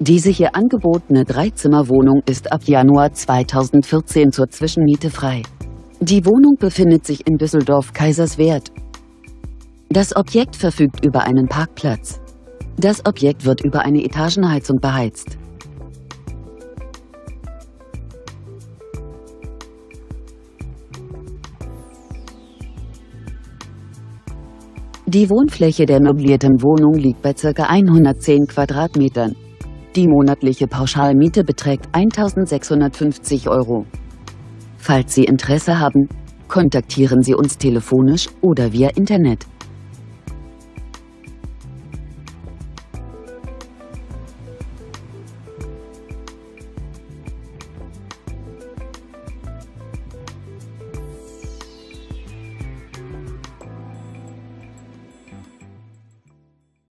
Diese hier angebotene Dreizimmerwohnung ist ab Januar 2014 zur Zwischenmiete frei. Die Wohnung befindet sich in Düsseldorf-Kaiserswerth. Das Objekt verfügt über einen Parkplatz. Das Objekt wird über eine Etagenheizung beheizt. Die Wohnfläche der möblierten Wohnung liegt bei ca. 110 Quadratmetern. Die monatliche Pauschalmiete beträgt 1650 Euro. Falls Sie Interesse haben, kontaktieren Sie uns telefonisch oder via Internet.